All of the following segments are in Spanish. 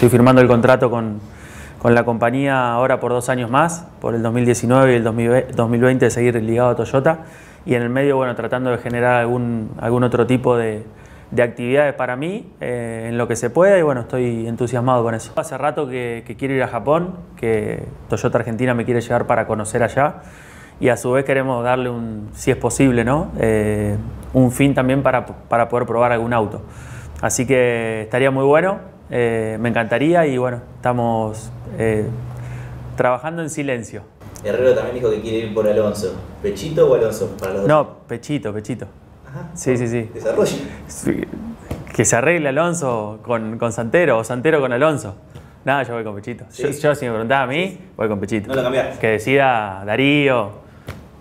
estoy firmando el contrato con, con la compañía ahora por dos años más, por el 2019 y el 2020 de seguir ligado a Toyota y en el medio, bueno, tratando de generar algún, algún otro tipo de, de actividades para mí eh, en lo que se pueda y bueno, estoy entusiasmado con eso. Hace rato que, quiero ir a Japón, que Toyota Argentina me quiere llevar para conocer allá y a su vez queremos darle un, si es posible, ¿no? Eh, un fin también para, para, poder probar algún auto. Así que estaría muy bueno, eh, me encantaría y bueno, estamos trabajando en silencio. Herrero también dijo que quiere ir por Alonso. ¿Pechito o Alonso para los No, Pechito, Pechito. Sí, sí, sí. Desarrollo. Que se arregle Alonso con, con, Santero o Santero con Alonso. Nada, yo voy con Pechito. Yo, si me preguntaba a mí, voy con Pechito. No lo cambiás. Que decida Darío,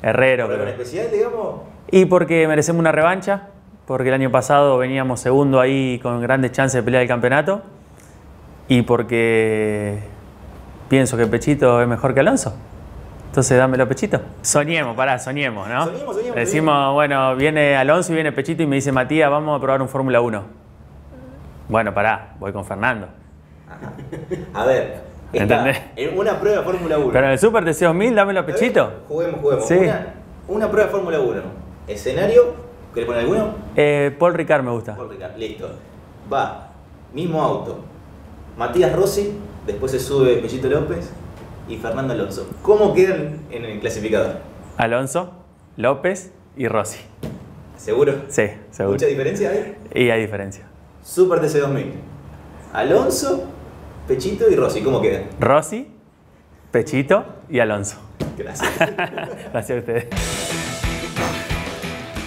Herrero. ¿Pero en especial, digamos? Y porque merecemos una revancha, porque el año pasado veníamos segundo ahí con grandes chances de pelear el campeonato. Y porque pienso que Pechito es mejor que Alonso. Entonces dámelo Pechito. Soñemos, pará, soñemos, ¿no? Soñemos, soñemos. Decimos, bueno, viene Alonso y viene Pechito y me dice Matías, vamos a probar un Fórmula 1. Bueno, pará, voy con Fernando. A ver, ¿entendés? En una prueba de Fórmula 1. Pero en el Super TC 2000, dámelo Pechito. Juguemos, juguemos. Sí. Una, prueba de Fórmula 1. ¿Escenario? ¿Querés poner alguno? Eh, Paul Ricard me gusta. Paul Ricard, listo. Va, mismo auto. Matías Rossi, después se sube Pechito López, y Fernando Alonso. ¿Cómo quedan en el clasificador? Alonso, López y Rossi. ¿Seguro? Sí, seguro. ¿Mucha diferencia hay? Y hay diferencia. Super TC2000. Alonso, Pechito y Rossi, ¿cómo quedan? Rossi, Pechito y Alonso. Gracias. Gracias a ustedes.